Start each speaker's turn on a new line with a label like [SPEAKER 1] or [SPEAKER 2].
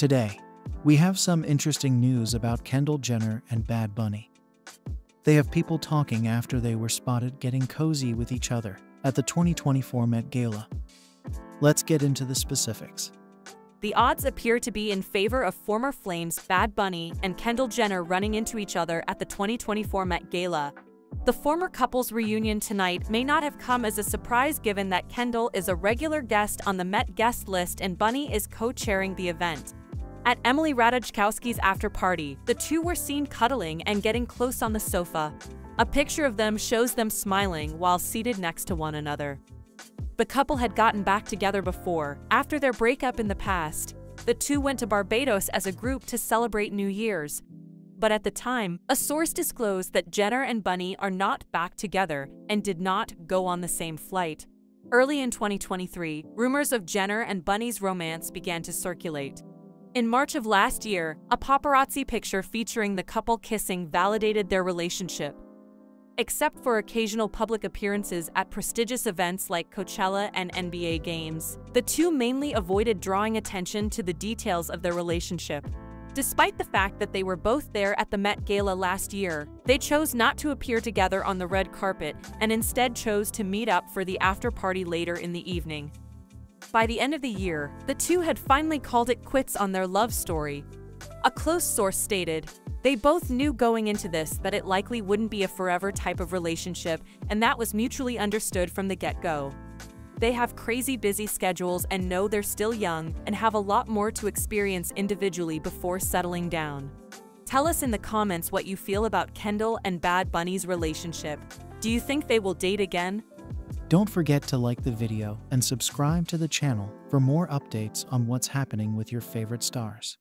[SPEAKER 1] Today, we have some interesting news about Kendall Jenner and Bad Bunny. They have people talking after they were spotted getting cozy with each other at the 2024 Met Gala. Let's get into the specifics.
[SPEAKER 2] The odds appear to be in favor of former Flames Bad Bunny and Kendall Jenner running into each other at the 2024 Met Gala. The former couple's reunion tonight may not have come as a surprise given that Kendall is a regular guest on the Met guest list and Bunny is co-chairing the event. At Emily Ratajkowski's after party, the two were seen cuddling and getting close on the sofa. A picture of them shows them smiling while seated next to one another. The couple had gotten back together before, after their breakup in the past. The two went to Barbados as a group to celebrate New Year's. But at the time, a source disclosed that Jenner and Bunny are not back together and did not go on the same flight. Early in 2023, rumors of Jenner and Bunny's romance began to circulate. In March of last year, a paparazzi picture featuring the couple kissing validated their relationship. Except for occasional public appearances at prestigious events like Coachella and NBA games, the two mainly avoided drawing attention to the details of their relationship. Despite the fact that they were both there at the Met Gala last year, they chose not to appear together on the red carpet and instead chose to meet up for the after party later in the evening. By the end of the year, the two had finally called it quits on their love story. A close source stated, they both knew going into this that it likely wouldn't be a forever type of relationship, and that was mutually understood from the get go. They have crazy busy schedules and know they're still young and have a lot more to experience individually before settling down. Tell us in the comments what you feel about Kendall and Bad Bunny's relationship. Do you think they will date again?
[SPEAKER 1] Don't forget to like the video and subscribe to the channel for more updates on what's happening with your favorite stars.